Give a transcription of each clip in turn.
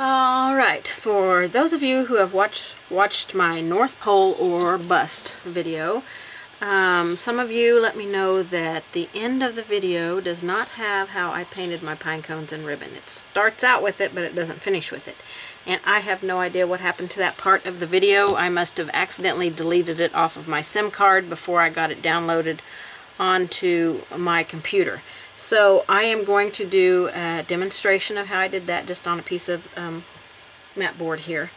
Alright, for those of you who have watched watched my North Pole or Bust video, um, some of you let me know that the end of the video does not have how I painted my pine cones and ribbon. It starts out with it, but it doesn't finish with it. And I have no idea what happened to that part of the video. I must have accidentally deleted it off of my SIM card before I got it downloaded onto my computer. So I am going to do a demonstration of how I did that just on a piece of um, mat board here.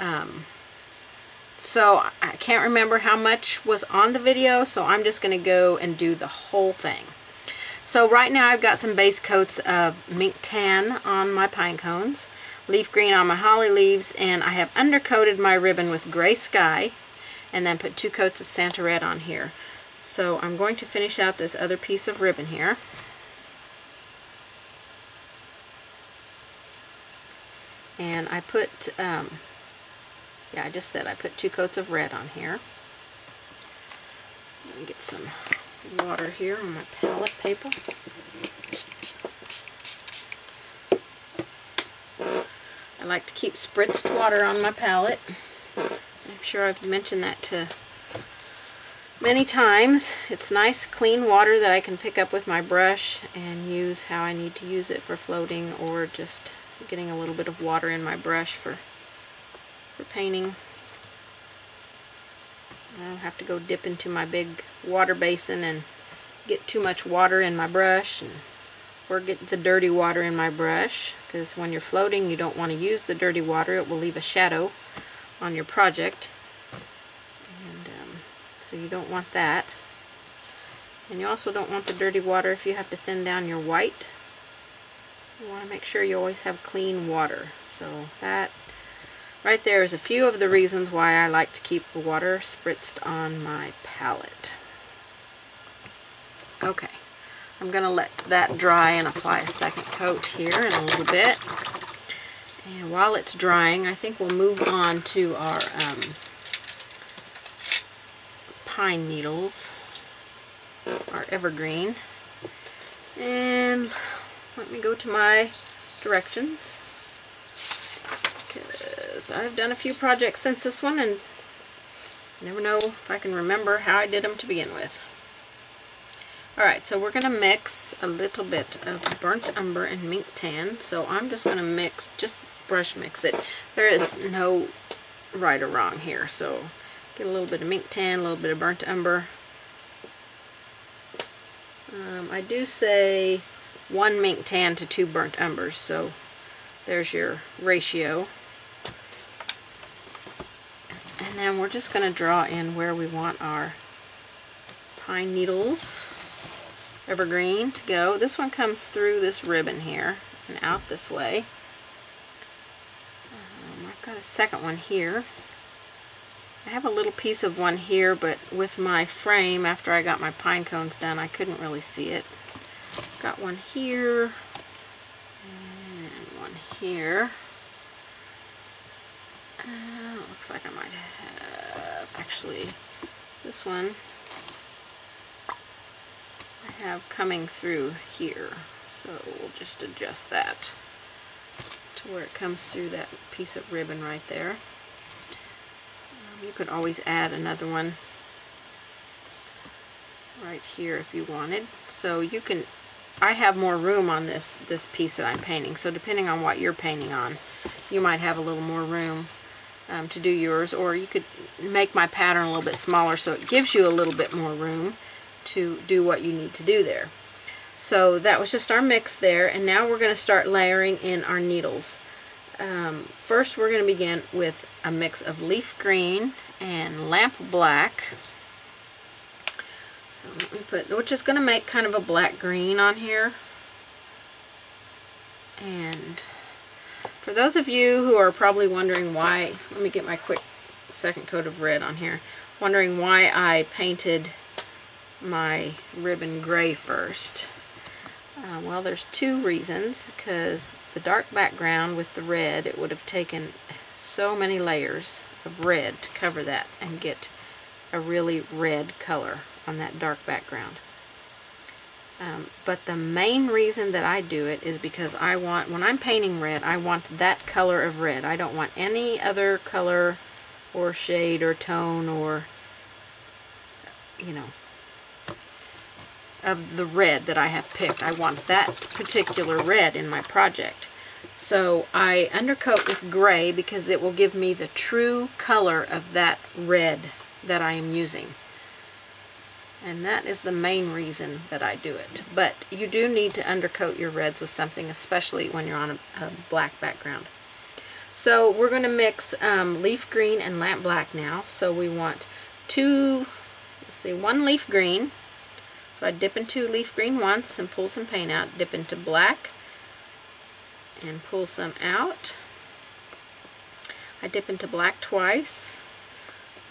Um, so I can't remember how much was on the video, so I'm just going to go and do the whole thing. So right now I've got some base coats of mink tan on my pine cones, leaf green on my holly leaves, and I have undercoated my ribbon with gray sky, and then put two coats of Santa Red on here. So I'm going to finish out this other piece of ribbon here. And I put, um, yeah, I just said I put two coats of red on here. Let me get some water here on my palette paper. I like to keep spritzed water on my palette. I'm sure I've mentioned that to many times. It's nice clean water that I can pick up with my brush and use how I need to use it for floating or just getting a little bit of water in my brush for for painting. I don't have to go dip into my big water basin and get too much water in my brush and, or get the dirty water in my brush because when you're floating you don't want to use the dirty water. It will leave a shadow on your project. And um, so you don't want that. And you also don't want the dirty water if you have to thin down your white you want to make sure you always have clean water. So that right there is a few of the reasons why I like to keep the water spritzed on my palette. Okay, I'm going to let that dry and apply a second coat here in a little bit. And while it's drying, I think we'll move on to our um, pine needles, our evergreen. And let me go to my directions because I've done a few projects since this one and never know if I can remember how I did them to begin with. Alright, so we're going to mix a little bit of burnt umber and mink tan. So I'm just going to mix, just brush mix it. There is no right or wrong here. So get a little bit of mink tan, a little bit of burnt umber. Um, I do say one mink tan to two burnt umbers. So there's your ratio. And then we're just going to draw in where we want our pine needles, evergreen, to go. This one comes through this ribbon here and out this way. Um, I've got a second one here. I have a little piece of one here, but with my frame, after I got my pine cones done, I couldn't really see it. Got one here and one here. Uh, looks like I might have actually this one I have coming through here. So we'll just adjust that to where it comes through that piece of ribbon right there. Um, you could always add another one right here if you wanted. So you can I have more room on this, this piece that I'm painting. So depending on what you're painting on, you might have a little more room um, to do yours. Or you could make my pattern a little bit smaller so it gives you a little bit more room to do what you need to do there. So that was just our mix there. And now we're going to start layering in our needles. Um, first we're going to begin with a mix of leaf green and lamp black. So let me put, which is going to make kind of a black green on here. And for those of you who are probably wondering why, let me get my quick second coat of red on here, wondering why I painted my ribbon gray first. Uh, well, there's two reasons, because the dark background with the red, it would have taken so many layers of red to cover that and get a really red color on that dark background. Um, but the main reason that I do it is because I want, when I'm painting red, I want that color of red. I don't want any other color or shade or tone or, you know, of the red that I have picked. I want that particular red in my project. So I undercoat with gray because it will give me the true color of that red that I am using. And that is the main reason that I do it. But you do need to undercoat your reds with something, especially when you're on a, a black background. So we're going to mix um, leaf green and lamp black now. So we want two, let's see, one leaf green. So I dip into leaf green once and pull some paint out. Dip into black and pull some out. I dip into black twice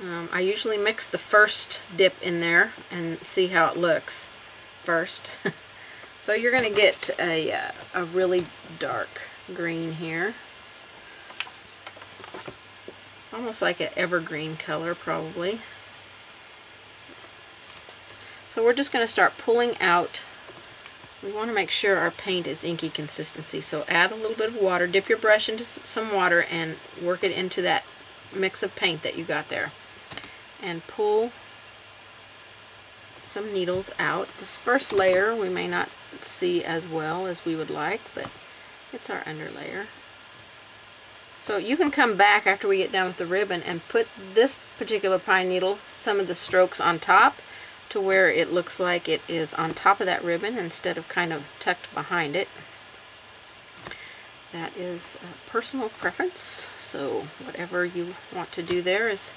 um, I usually mix the first dip in there and see how it looks first. so you're going to get a, uh, a really dark green here. Almost like an evergreen color probably. So we're just going to start pulling out. We want to make sure our paint is inky consistency. So add a little bit of water, dip your brush into some water and work it into that mix of paint that you got there and pull some needles out. This first layer we may not see as well as we would like, but it's our under layer. So you can come back after we get done with the ribbon and put this particular pine needle, some of the strokes on top to where it looks like it is on top of that ribbon instead of kind of tucked behind it. That is personal preference, so whatever you want to do there is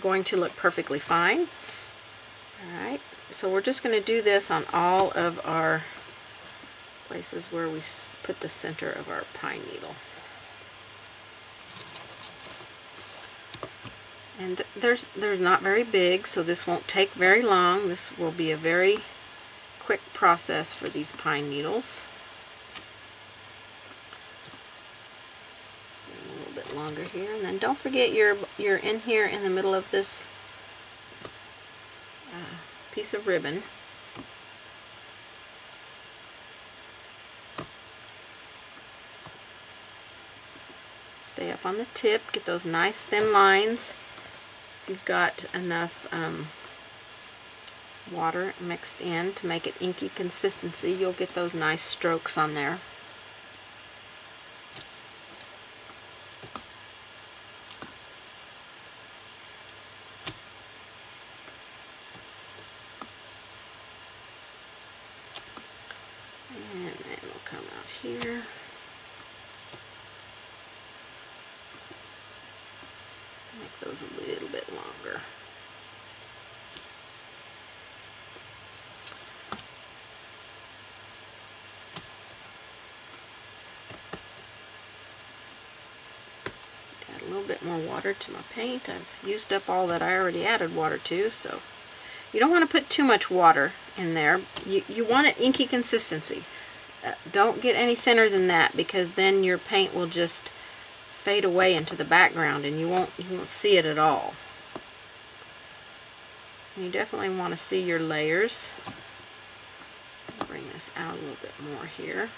going to look perfectly fine. Alright, so we're just going to do this on all of our places where we put the center of our pine needle. And there's they're not very big, so this won't take very long. This will be a very quick process for these pine needles. Longer here. And then don't forget you're, you're in here in the middle of this uh, piece of ribbon. Stay up on the tip, get those nice thin lines. If you've got enough um, water mixed in to make it inky consistency, you'll get those nice strokes on there. Water to my paint. I've used up all that I already added water to, so you don't want to put too much water in there. You, you want an inky consistency. Uh, don't get any thinner than that because then your paint will just fade away into the background and you won't, you won't see it at all. You definitely want to see your layers. Bring this out a little bit more here.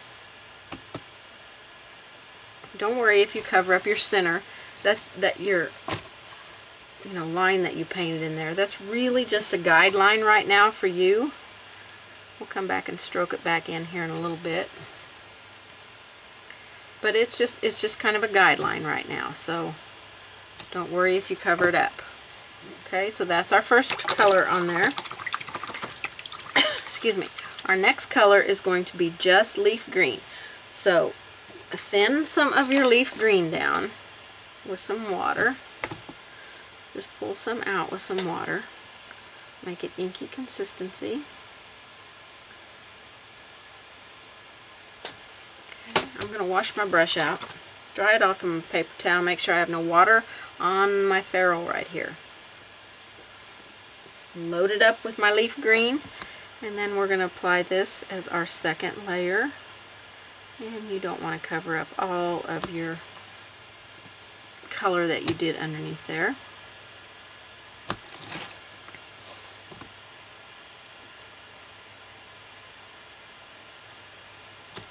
Don't worry if you cover up your center that's that your you know line that you painted in there. That's really just a guideline right now for you. We'll come back and stroke it back in here in a little bit. But it's just it's just kind of a guideline right now so don't worry if you cover it up. Okay so that's our first color on there. Excuse me. Our next color is going to be just leaf green. So thin some of your leaf green down with some water. Just pull some out with some water. Make it inky consistency. Okay, I'm going to wash my brush out. Dry it off on a paper towel. Make sure I have no water on my ferrule right here. Load it up with my leaf green. And then we're going to apply this as our second layer. And you don't want to cover up all of your color that you did underneath there.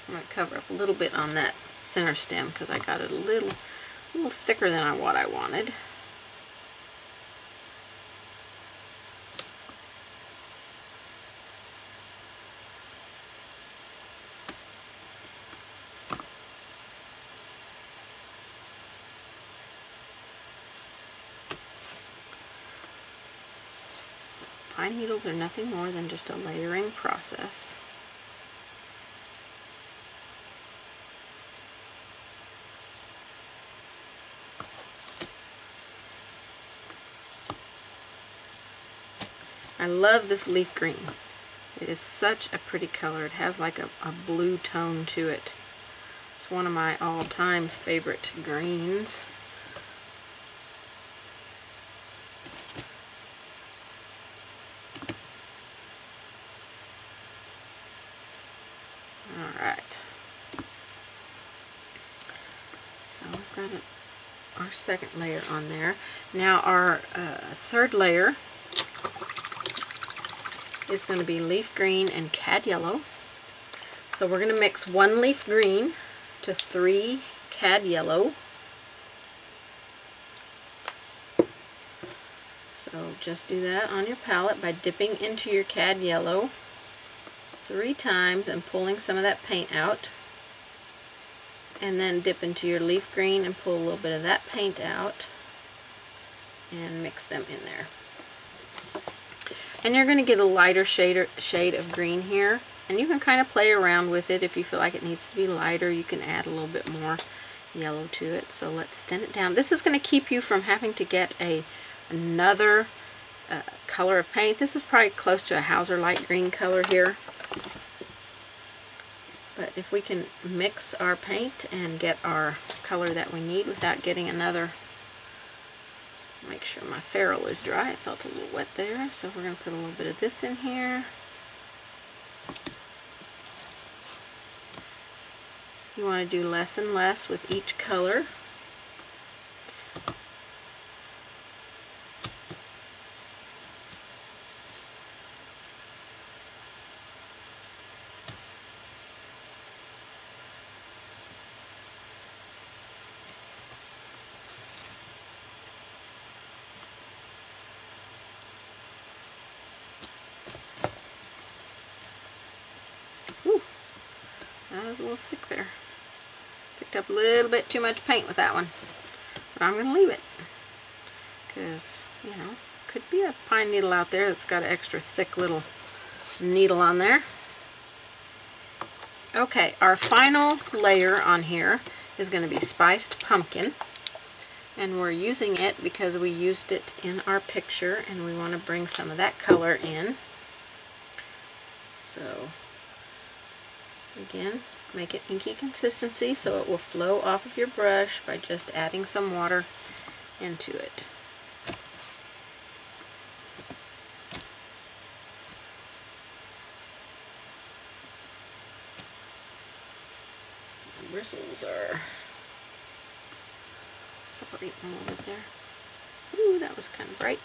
I'm going to cover up a little bit on that center stem because I got it a little, a little thicker than I, what I wanted. Pine needles are nothing more than just a layering process. I love this leaf green. It is such a pretty color. It has like a, a blue tone to it. It's one of my all-time favorite greens. Alright. So I've got a, our second layer on there. Now our uh, third layer is going to be leaf green and cad yellow. So we're going to mix one leaf green to three cad yellow. So just do that on your palette by dipping into your cad yellow three times and pulling some of that paint out. And then dip into your leaf green and pull a little bit of that paint out and mix them in there. And you're going to get a lighter shade, shade of green here. And you can kind of play around with it if you feel like it needs to be lighter. You can add a little bit more yellow to it. So let's thin it down. This is going to keep you from having to get a another uh, color of paint. This is probably close to a Hauser light green color here. But if we can mix our paint and get our color that we need without getting another make sure my ferrule is dry. It felt a little wet there, so we're going to put a little bit of this in here. You want to do less and less with each color. Was a little thick there. Picked up a little bit too much paint with that one. But I'm going to leave it. Because, you know, could be a pine needle out there that's got an extra thick little needle on there. Okay, our final layer on here is going to be spiced pumpkin. And we're using it because we used it in our picture and we want to bring some of that color in. So, again, Make it inky consistency so it will flow off of your brush by just adding some water into it. The bristles are little bit there. Ooh, that was kind of bright.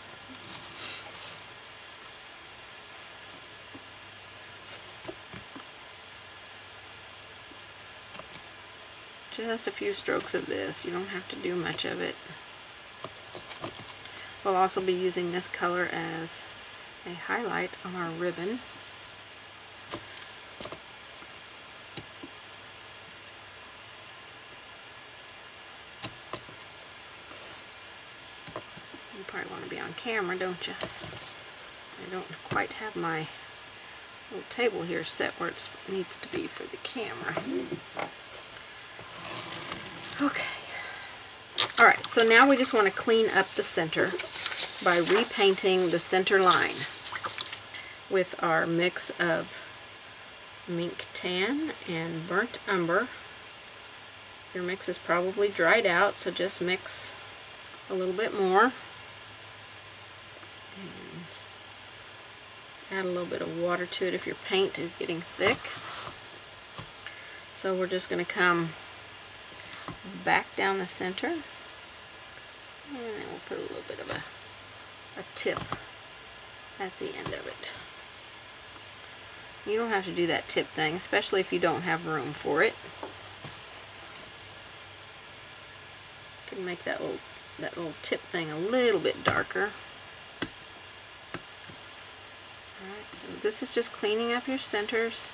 Just a few strokes of this. You don't have to do much of it. We'll also be using this color as a highlight on our ribbon. You probably want to be on camera, don't you? I don't quite have my little table here set where it needs to be for the camera. Okay. Alright, so now we just want to clean up the center by repainting the center line with our mix of mink tan and burnt umber. Your mix is probably dried out, so just mix a little bit more. And add a little bit of water to it if your paint is getting thick. So we're just going to come back down the center. And then we'll put a little bit of a, a tip at the end of it. You don't have to do that tip thing, especially if you don't have room for it. Can make that little that little tip thing a little bit darker. Alright, so this is just cleaning up your centers.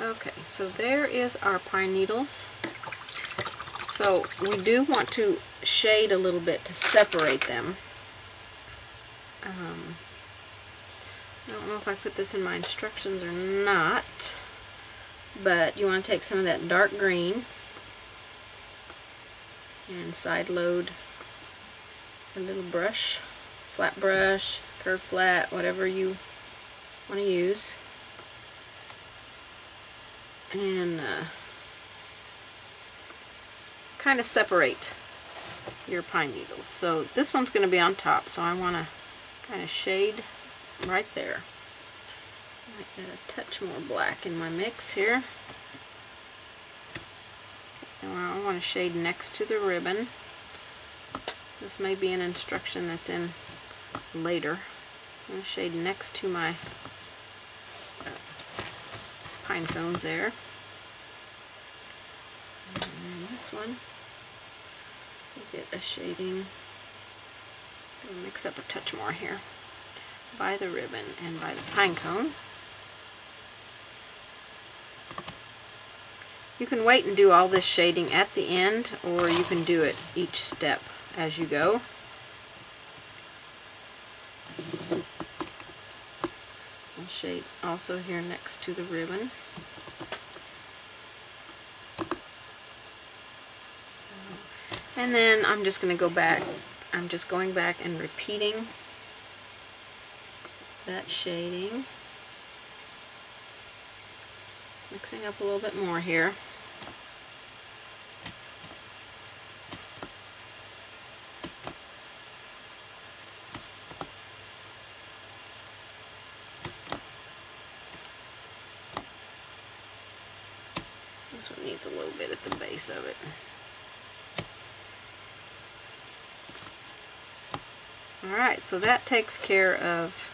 Okay, so there is our pine needles. So we do want to shade a little bit to separate them. Um, I don't know if I put this in my instructions or not, but you want to take some of that dark green and side load a little brush, flat brush, curve flat, whatever you want to use and uh, kind of separate your pine needles. So this one's going to be on top, so I want to kind of shade right there. I get a touch more black in my mix here. And I want to shade next to the ribbon. This may be an instruction that's in later. I'm going to shade next to my pine cones there. And this one, get a shading, mix up a touch more here, by the ribbon and by the pine cone. You can wait and do all this shading at the end, or you can do it each step as you go. Shade also here next to the ribbon. So, and then I'm just going to go back, I'm just going back and repeating that shading. Mixing up a little bit more here. a little bit at the of it. Alright, so that takes care of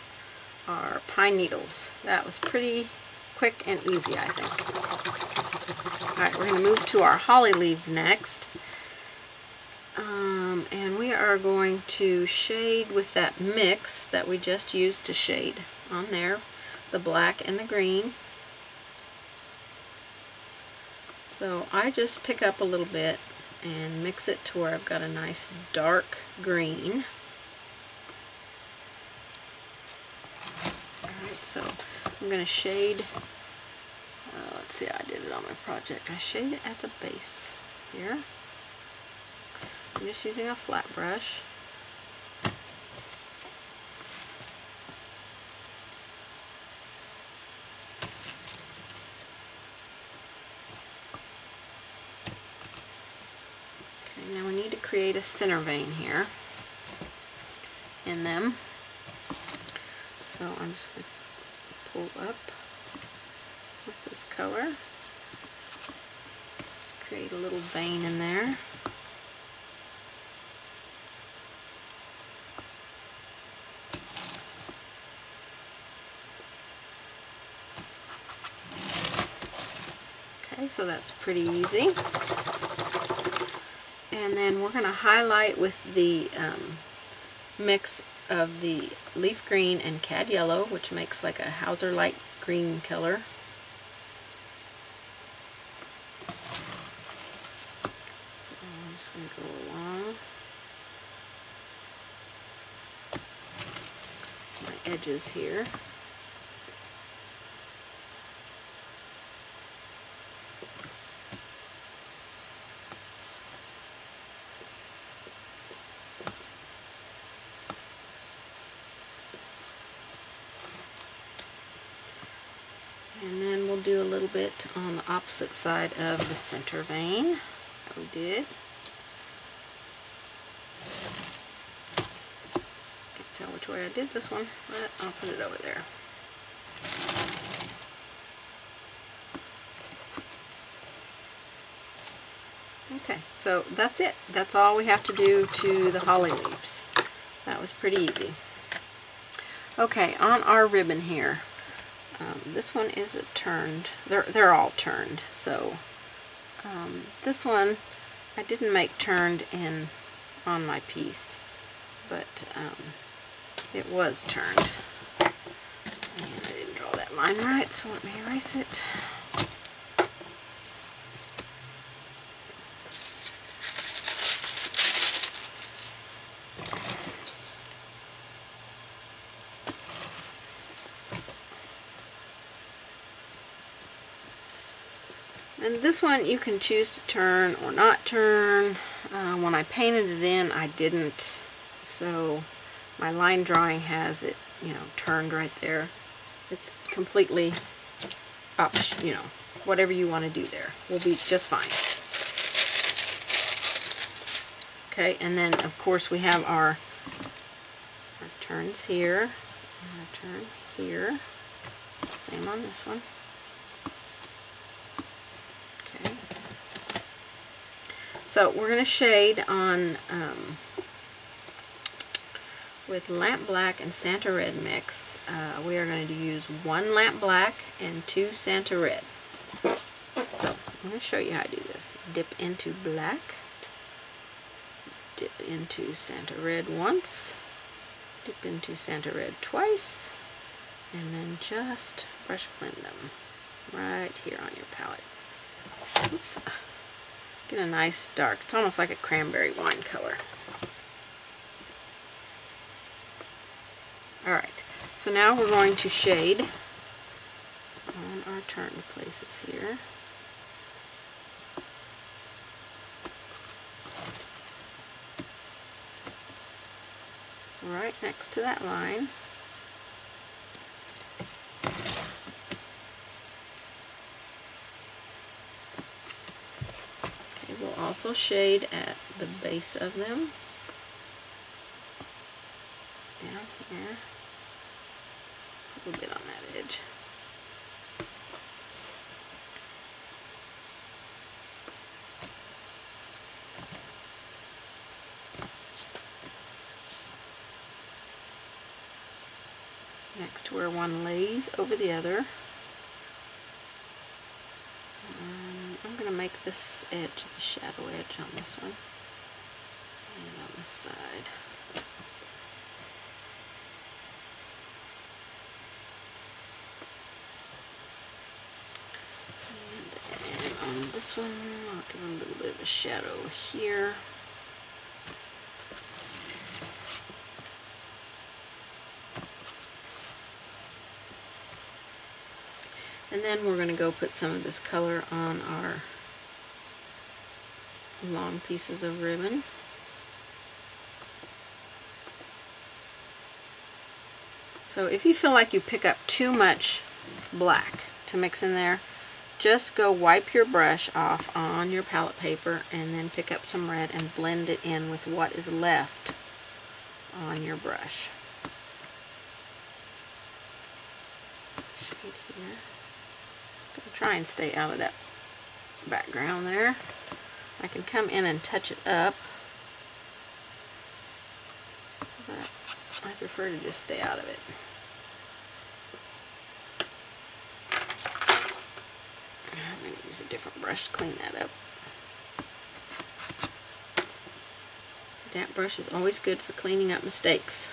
our pine needles. That was pretty quick and easy, I think. Alright, we're going to move to our holly leaves next. Um, and we are going to shade with that mix that we just used to shade on there, the black and the green. So I just pick up a little bit and mix it to where I've got a nice dark green. Alright, so I'm going to shade, uh, let's see, I did it on my project. I shade it at the base here. I'm just using a flat brush. Create a center vein here in them. So I'm just going to pull up with this color, create a little vein in there. Okay, so that's pretty easy. And then we're going to highlight with the um, mix of the leaf green and cad yellow, which makes like a Hauser light green color. So I'm just going to go along my edges here. bit on the opposite side of the center vein. That we did. Can't tell which way I did this one, but I'll put it over there. Okay, so that's it. That's all we have to do to the holly leaves. That was pretty easy. Okay, on our ribbon here, um, this one is turned. They're, they're all turned, so um, this one I didn't make turned in on my piece, but um, it was turned. And I didn't draw that line right, so let me erase it. This one you can choose to turn or not turn. Uh, when I painted it in, I didn't. So my line drawing has it, you know, turned right there. It's completely up, you know, whatever you want to do there will be just fine. Okay, and then of course we have our, our turns here, a turn here. Same on this one. So we're going to shade on um, with Lamp Black and Santa Red mix. Uh, we are going to use one Lamp Black and two Santa Red. So I'm going to show you how to do this. Dip into black, dip into Santa Red once, dip into Santa Red twice, and then just brush blend them right here on your palette. Oops. Get a nice dark. It's almost like a cranberry wine color. Alright, so now we're going to shade on our turn places here. Right next to that line. Also shade at the base of them. Down here. A little bit on that edge. Next to where one lays over the other. make this edge the shadow edge on this one and on this side. And on this one, I'll give a little bit of a shadow here. And then we're going to go put some of this color on our long pieces of ribbon. So if you feel like you pick up too much black to mix in there, just go wipe your brush off on your palette paper and then pick up some red and blend it in with what is left on your brush. Shade here. Try and stay out of that background there. I can come in and touch it up, but I prefer to just stay out of it. I'm going to use a different brush to clean that up. Damp brush is always good for cleaning up mistakes.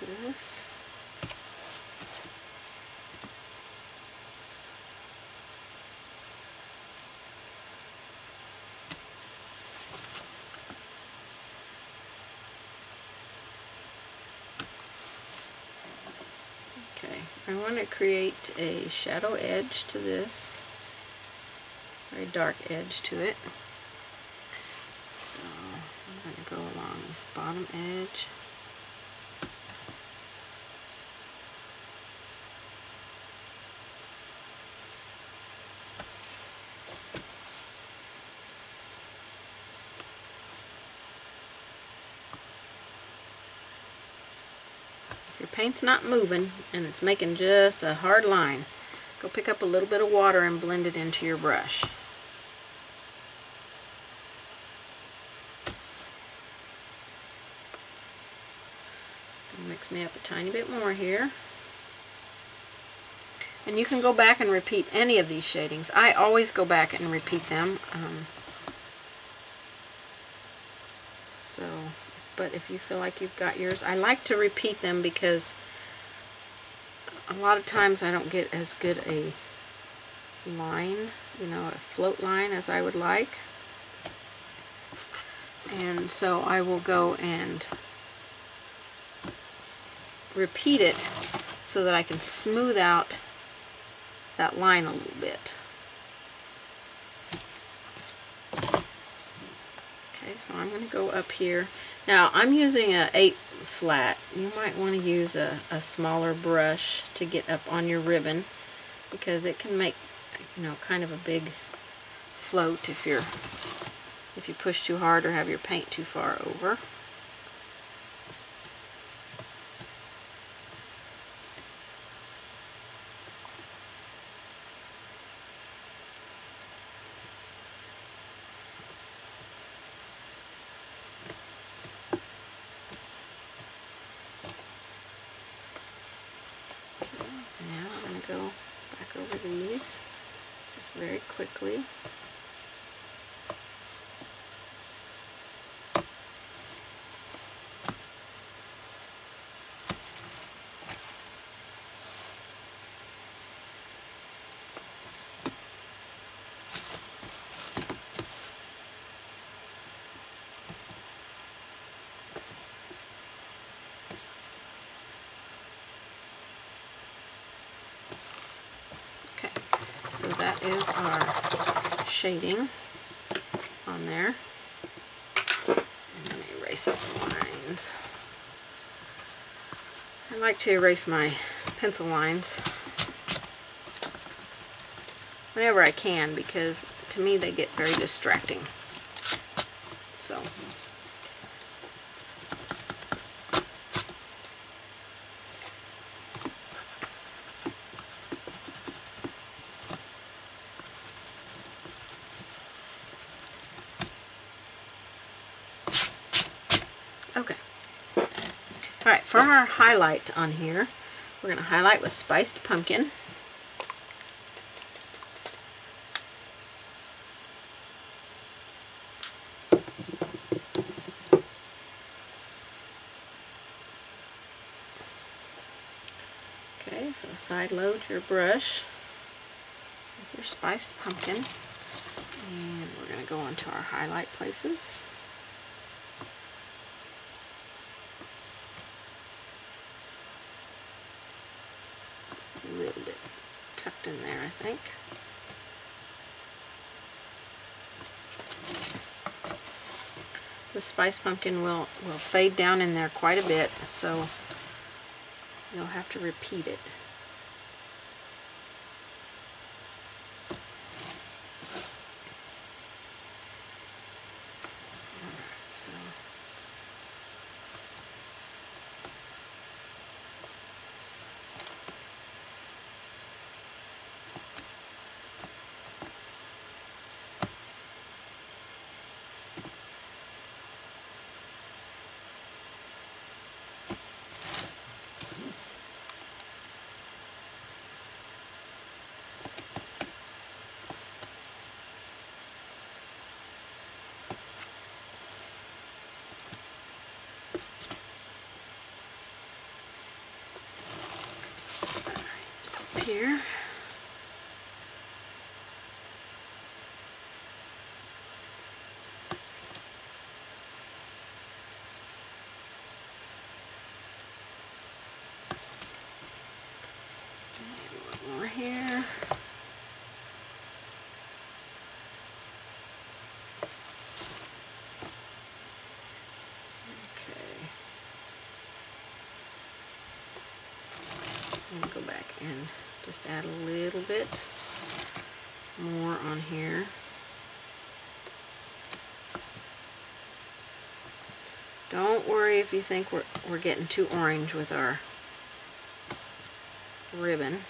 This. Okay, I want to create a shadow edge to this, very dark edge to it. So I'm going to go along this bottom edge. Your paint's not moving and it's making just a hard line, go pick up a little bit of water and blend it into your brush. Mix me up a tiny bit more here. And you can go back and repeat any of these shadings. I always go back and repeat them. Um, so, but if you feel like you've got yours, I like to repeat them because a lot of times I don't get as good a line, you know, a float line as I would like. And so I will go and repeat it so that I can smooth out that line a little bit. Okay, so I'm going to go up here. Now I'm using a 8 flat. You might want to use a, a smaller brush to get up on your ribbon because it can make you know kind of a big float if you're if you push too hard or have your paint too far over. very quickly. So that is our shading on there. And erase this lines. I like to erase my pencil lines whenever I can because to me they get very distracting. So for our highlight on here, we're going to highlight with spiced pumpkin. Okay, so side load your brush with your spiced pumpkin. And we're going to go into our highlight places. tucked in there, I think. The spice pumpkin will, will fade down in there quite a bit, so you'll have to repeat it. here. more here. Okay. I'm going to go back and just add a little bit more on here. Don't worry if you think we're, we're getting too orange with our ribbon.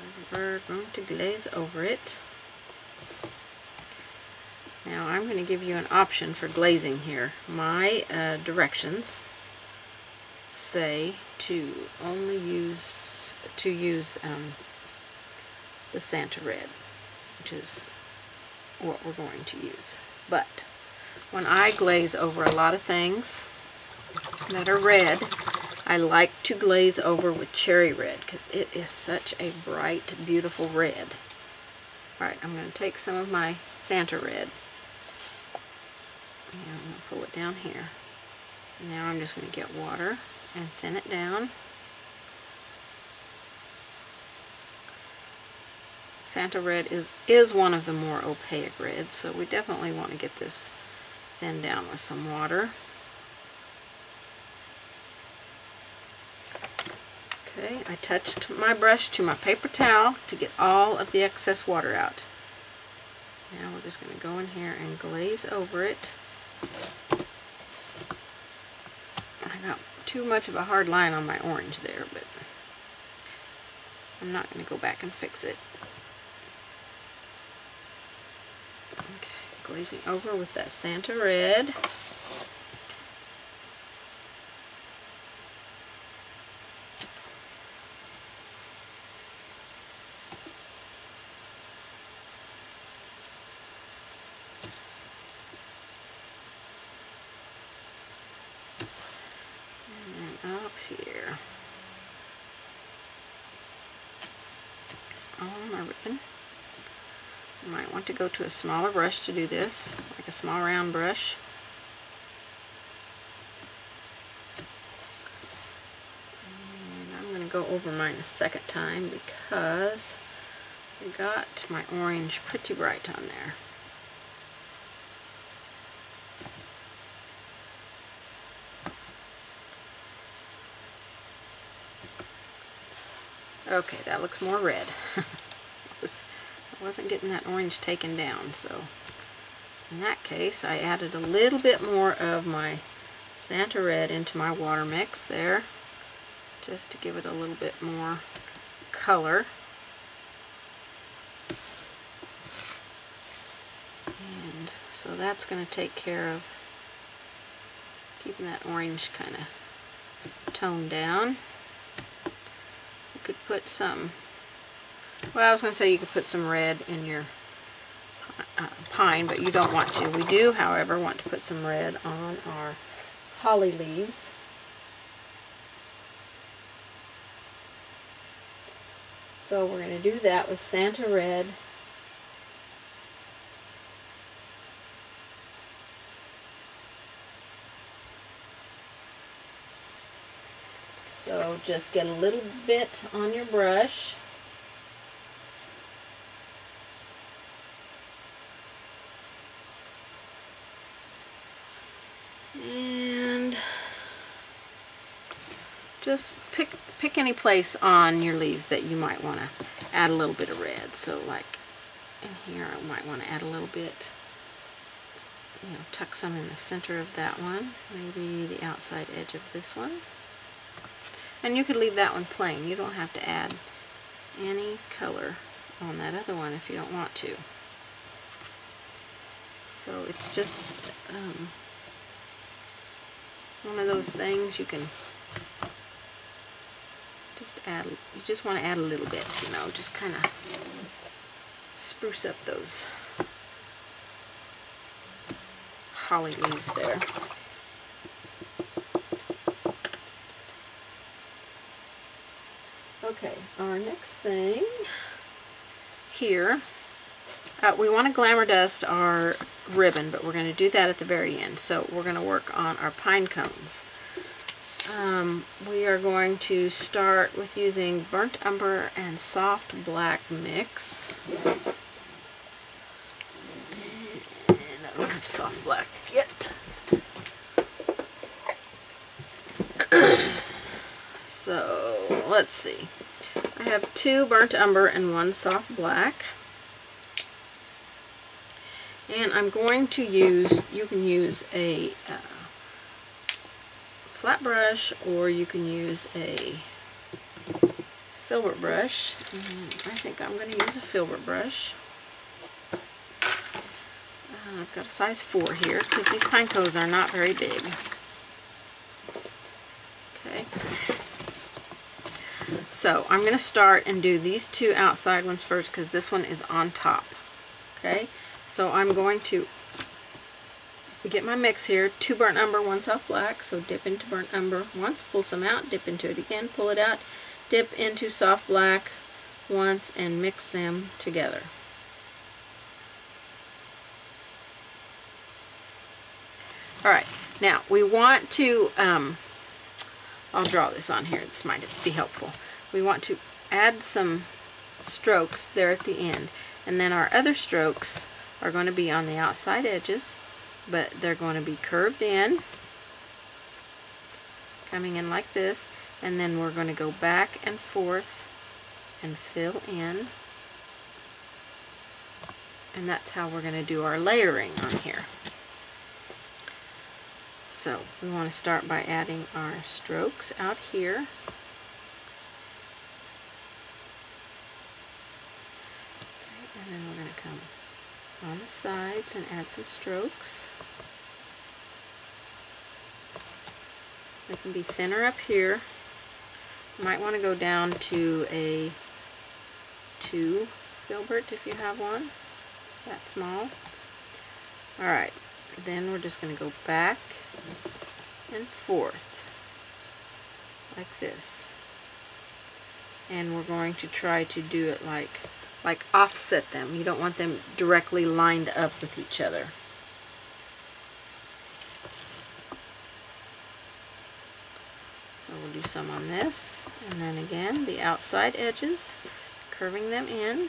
Because we're going to glaze over it. Now I'm going to give you an option for glazing here. My uh, directions say to only use to use um, the Santa Red, which is what we're going to use. But when I glaze over a lot of things that are red, I like to glaze over with cherry red because it is such a bright, beautiful red. Alright, I'm going to take some of my Santa Red and I'm going to pull it down here. Now I'm just going to get water and thin it down. Santa Red is, is one of the more opaque reds, so we definitely want to get this thinned down with some water. Okay, I touched my brush to my paper towel to get all of the excess water out. Now we're just going to go in here and glaze over it. I got too much of a hard line on my orange there, but I'm not going to go back and fix it. Okay, glazing over with that Santa Red. To go to a smaller brush to do this, like a small round brush. And I'm going to go over mine a second time because I got my orange pretty bright on there. Okay, that looks more red. Wasn't getting that orange taken down, so in that case I added a little bit more of my Santa Red into my water mix there, just to give it a little bit more color. And so that's going to take care of keeping that orange kind of toned down. You could put some well, I was going to say you could put some red in your uh, pine, but you don't want to. We do, however, want to put some red on our holly leaves. So we're going to do that with Santa Red. So just get a little bit on your brush. Just pick pick any place on your leaves that you might want to add a little bit of red. So like in here I might want to add a little bit, you know, tuck some in the center of that one, maybe the outside edge of this one. And you could leave that one plain. You don't have to add any color on that other one if you don't want to. So it's just um, one of those things you can just add, you just want to add a little bit, you know, just kind of spruce up those holly leaves there. Okay, our next thing here, uh, we want to glamour dust our ribbon, but we're going to do that at the very end. So we're going to work on our pine cones. Um, we are going to start with using burnt umber and soft black mix. And I don't have soft black yet. so let's see. I have two burnt umber and one soft black. And I'm going to use, you can use a uh, flat brush or you can use a filbert brush. And I think I'm going to use a filbert brush. Uh, I've got a size 4 here because these pine cones are not very big. Okay. So I'm going to start and do these two outside ones first because this one is on top. Okay. So I'm going to get my mix here, two burnt umber, one soft black, so dip into burnt umber once, pull some out, dip into it again, pull it out, dip into soft black once, and mix them together. Alright, now we want to, um, I'll draw this on here, this might be helpful. We want to add some strokes there at the end, and then our other strokes are going to be on the outside edges, but they're going to be curved in, coming in like this, and then we're going to go back and forth and fill in. And that's how we're going to do our layering on here. So we want to start by adding our strokes out here. Okay, and then we're going to come on the sides and add some strokes. They can be thinner up here. You might want to go down to a 2 filbert if you have one, that small. Alright, then we're just going to go back and forth like this. And we're going to try to do it like like offset them. You don't want them directly lined up with each other. So we'll do some on this, and then again the outside edges, curving them in.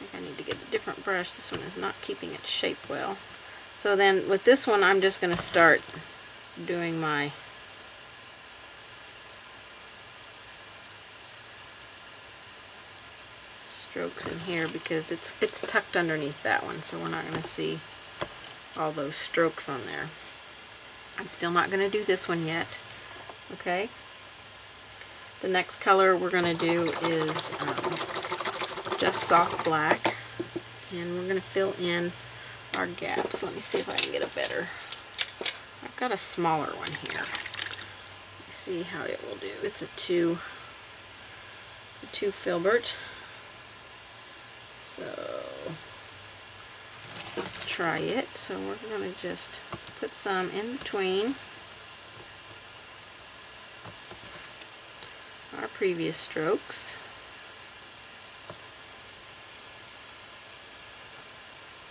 I think I need to get a different brush. This one is not keeping its shape well. So then with this one I'm just going to start doing my strokes in here because it's it's tucked underneath that one so we're not going to see all those strokes on there. I'm still not going to do this one yet. Okay. The next color we're going to do is um, just soft black and we're going to fill in our gaps. Let me see if I can get a better. I've got a smaller one here. see how it will do. It's a two, a two filbert. So let's try it. So we're going to just put some in between our previous strokes.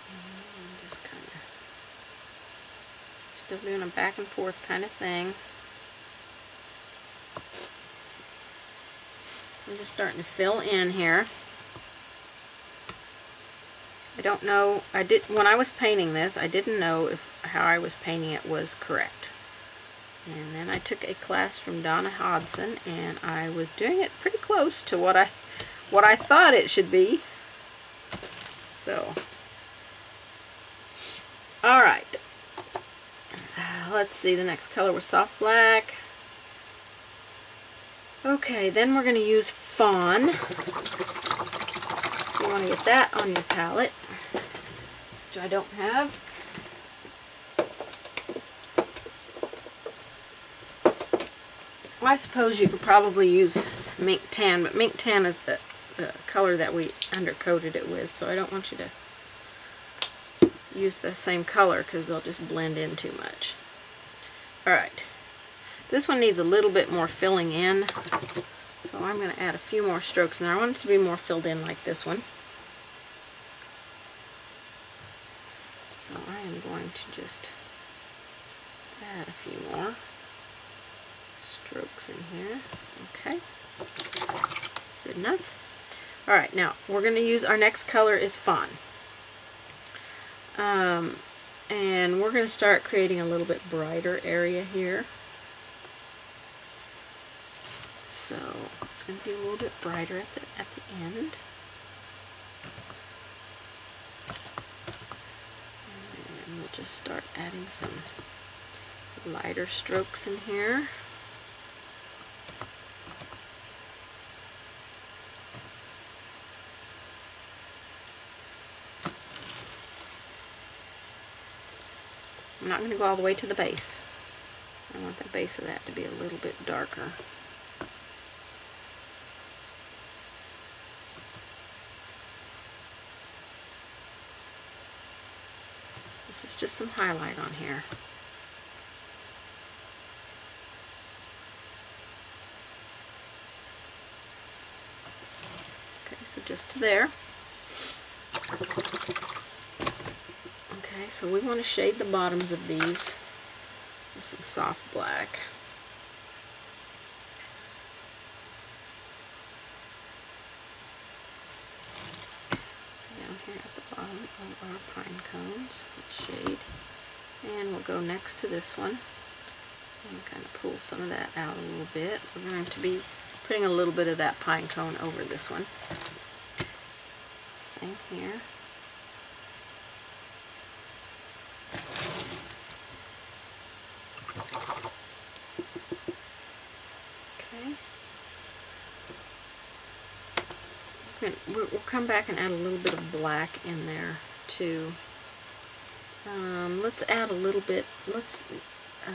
And just kind of still doing a back and forth kind of thing. I'm just starting to fill in here. I don't know, I did when I was painting this, I didn't know if how I was painting it was correct. And then I took a class from Donna Hodson and I was doing it pretty close to what I what I thought it should be. So, all right. Let's see, the next color was soft black. Okay, then we're going to use fawn. So you want to get that on your palette which I don't have. I suppose you could probably use mink tan, but mink tan is the, the color that we undercoated it with, so I don't want you to use the same color because they'll just blend in too much. Alright, this one needs a little bit more filling in, so I'm going to add a few more strokes. Now I want it to be more filled in like this one. So I am going to just add a few more strokes in here. Okay, good enough. All right, now we're going to use our next color is fawn. Um, and we're going to start creating a little bit brighter area here. So it's going to be a little bit brighter at the, at the end. And we'll just start adding some lighter strokes in here. I'm not going to go all the way to the base. I want the base of that to be a little bit darker. This is just some highlight on here. Okay, so just to there. Okay, so we want to shade the bottoms of these with some soft black. So down here at the bottom of our pine cones, shade. And we'll go next to this one and kind of pull some of that out a little bit. We're going to be putting a little bit of that pine cone over this one. Same here. Okay. We'll come back and add a little bit of black in there too. Um, let's add a little bit, let's um,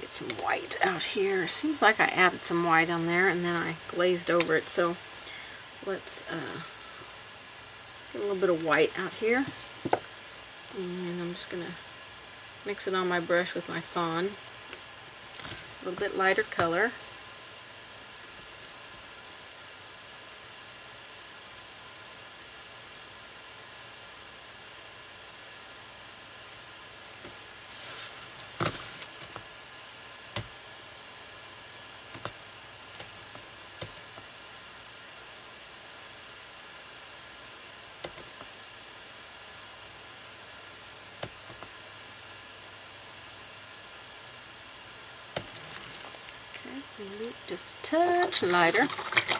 get some white out here. Seems like I added some white on there and then I glazed over it. So let's uh, get a little bit of white out here. And I'm just going to mix it on my brush with my fawn. A little bit lighter color. Just a touch lighter. Okay.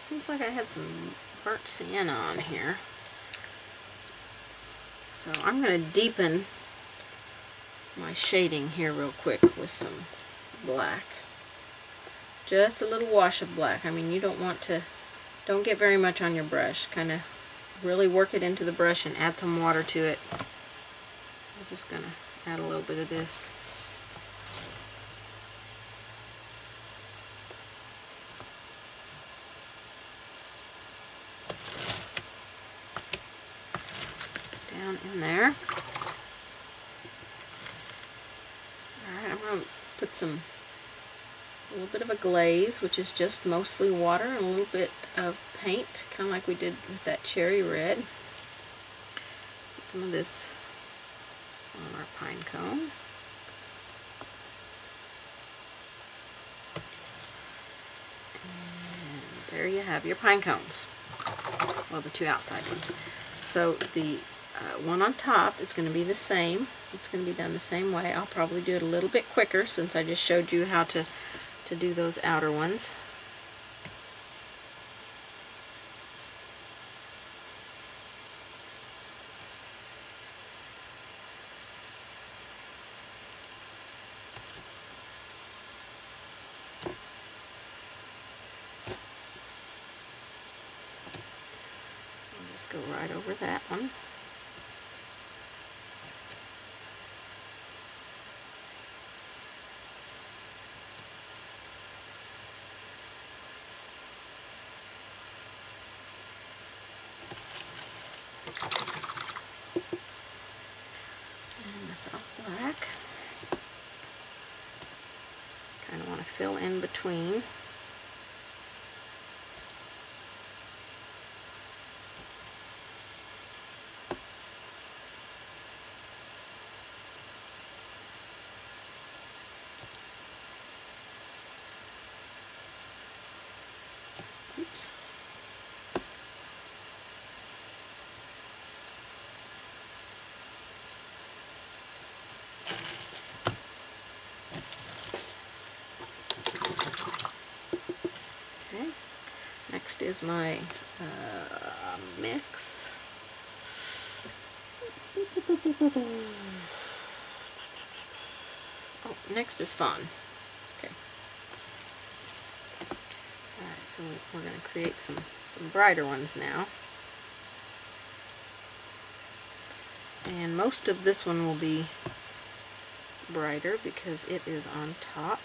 Seems like I had some burnt sienna on here. So I'm going to deepen my shading here real quick with some black. Just a little wash of black. I mean, you don't want to, don't get very much on your brush. Kind of really work it into the brush and add some water to it just going to add a little bit of this. Down in there. Alright, I'm going to put some, a little bit of a glaze, which is just mostly water and a little bit of paint, kind of like we did with that cherry red. Some of this on our pine cone. And there you have your pine cones. Well, the two outside ones. So the uh, one on top is going to be the same. It's going to be done the same way. I'll probably do it a little bit quicker since I just showed you how to, to do those outer ones. go right over that one. And this black. Kind of want to fill in between. Is my uh, mix. Oh, next is fawn. Okay. Alright, so we're going to create some, some brighter ones now. And most of this one will be brighter because it is on top.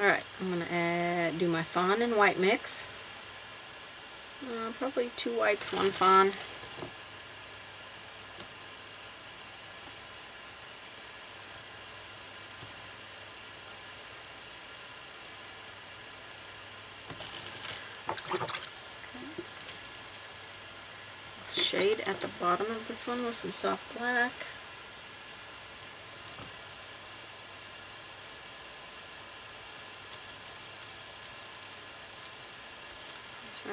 Alright, I'm going to do my fawn and white mix. Uh, probably two whites, one fawn. Shade at the bottom of this one with some soft black.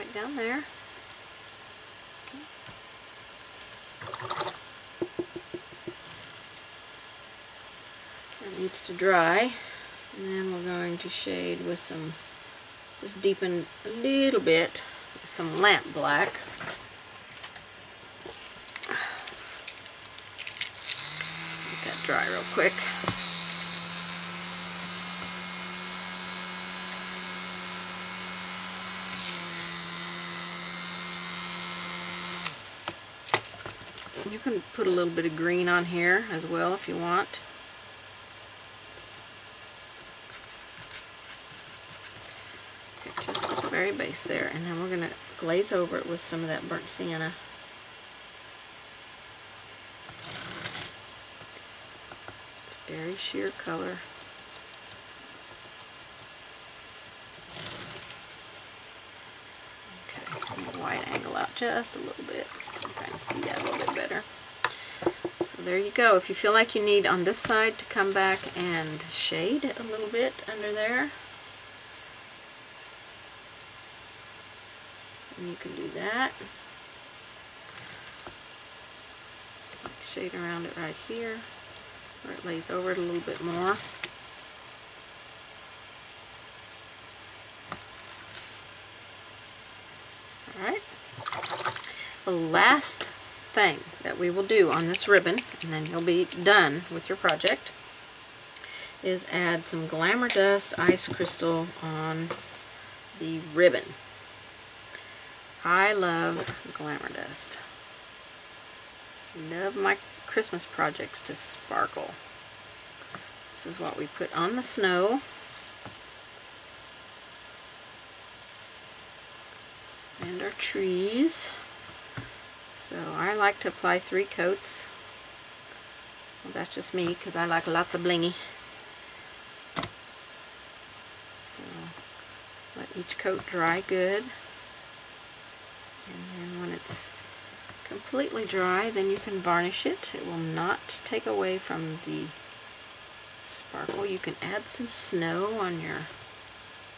Right down there. It needs to dry. And then we're going to shade with some, just deepen a little bit, with some lamp black. Let that dry real quick. You can put a little bit of green on here as well if you want. Okay, just the very base there. And then we're going to glaze over it with some of that burnt sienna. It's very sheer color. Okay, wide angle out just a little bit kind of see that a little bit better. So there you go. If you feel like you need on this side to come back and shade a little bit under there, you can do that. Shade around it right here where it lays over it a little bit more. Alright the last thing that we will do on this ribbon, and then you'll be done with your project, is add some Glamour Dust Ice Crystal on the ribbon. I love Glamour Dust. Love my Christmas projects to sparkle. This is what we put on the snow. And our trees. So I like to apply three coats. Well, that's just me because I like lots of blingy. So let each coat dry good. And then when it's completely dry, then you can varnish it. It will not take away from the sparkle. You can add some snow on your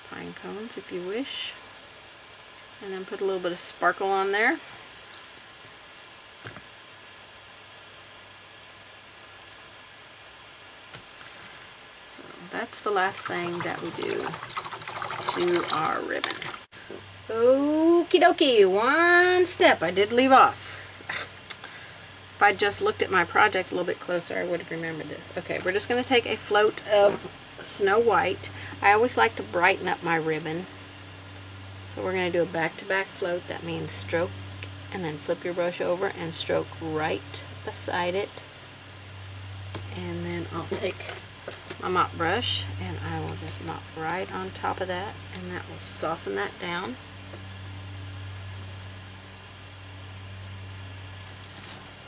pine cones if you wish. And then put a little bit of sparkle on there. That's the last thing that we do to our ribbon. Okie dokie, one step I did leave off. If I just looked at my project a little bit closer, I would have remembered this. Okay, we're just going to take a float of Snow White. I always like to brighten up my ribbon. So we're going to do a back-to-back -back float. That means stroke and then flip your brush over and stroke right beside it. And then I'll take my mop brush and I will just mop right on top of that and that will soften that down.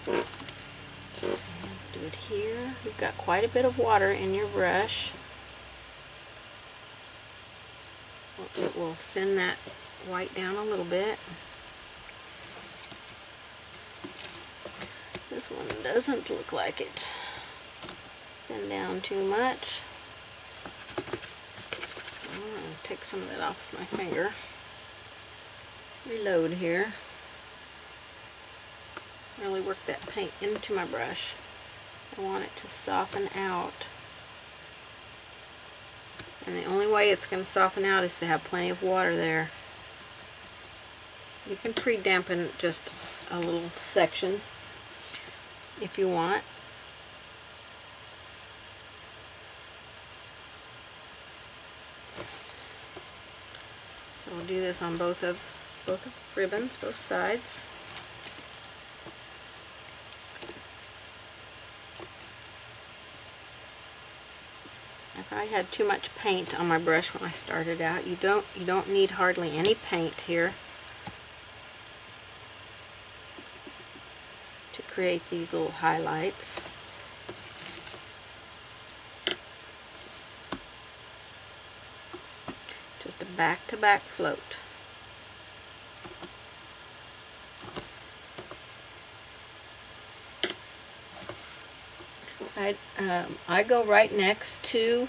Do it here. You've got quite a bit of water in your brush. It will thin that white down a little bit. This one doesn't look like it. Down too much. So I'm going to take some of that off with my finger. Reload here. Really work that paint into my brush. I want it to soften out. And the only way it's going to soften out is to have plenty of water there. You can pre-dampen just a little section if you want. We'll do this on both of both of ribbons, both sides. If I had too much paint on my brush when I started out, you don't you don't need hardly any paint here to create these little highlights. Just a back-to-back -back float. I, um, I go right next to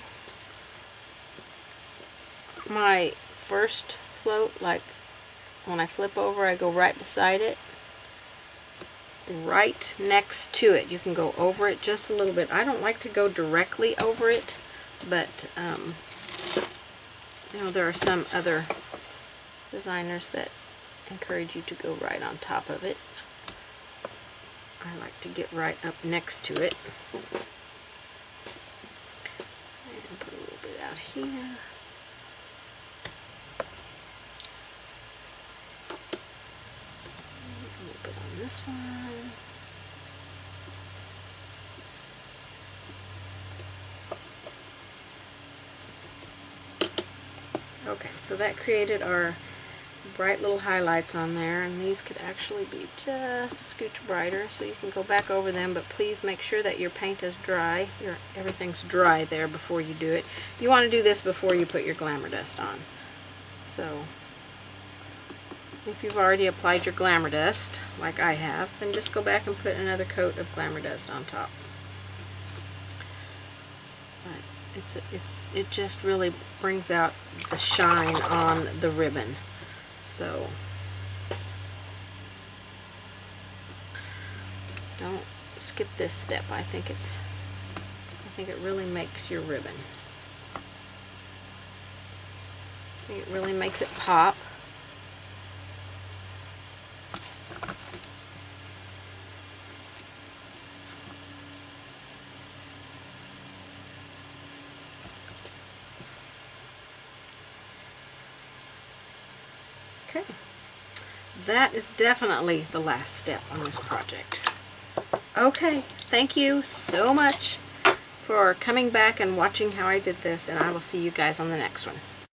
my first float, like when I flip over I go right beside it right next to it. You can go over it just a little bit. I don't like to go directly over it, but um, know there are some other designers that encourage you to go right on top of it. I like to get right up next to it. And put a little bit out here. A little bit on this one. Okay, so that created our bright little highlights on there and these could actually be just a scooch brighter so you can go back over them but please make sure that your paint is dry your everything's dry there before you do it. You want to do this before you put your glamour dust on. So if you've already applied your glamour dust like I have then just go back and put another coat of glamour dust on top. But it's, it, it just really brings out the shine on the ribbon so don't skip this step. I think it's I think it really makes your ribbon. I think it really makes it pop. Okay. That is definitely the last step on this project. Okay, thank you so much for coming back and watching how I did this, and I will see you guys on the next one.